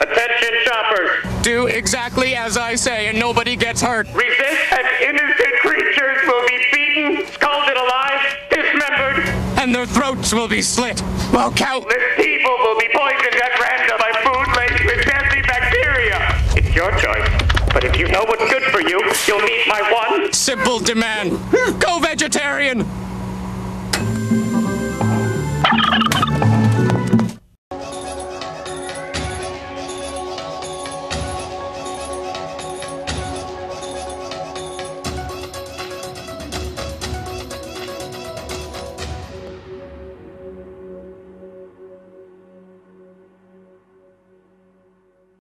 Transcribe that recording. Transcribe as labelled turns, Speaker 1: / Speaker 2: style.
Speaker 1: Attention shoppers.
Speaker 2: Do exactly as I say and nobody gets hurt.
Speaker 1: Resist and innocent creatures will be beaten, scalded alive, dismembered.
Speaker 2: And their throats will be slit. While countless
Speaker 1: people will be poisoned at random by food laced with deadly bacteria. It's your choice. But if you know what's good for you, you'll meet my one
Speaker 2: simple demand. Go vegetarian!